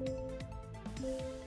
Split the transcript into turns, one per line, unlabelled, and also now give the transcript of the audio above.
Música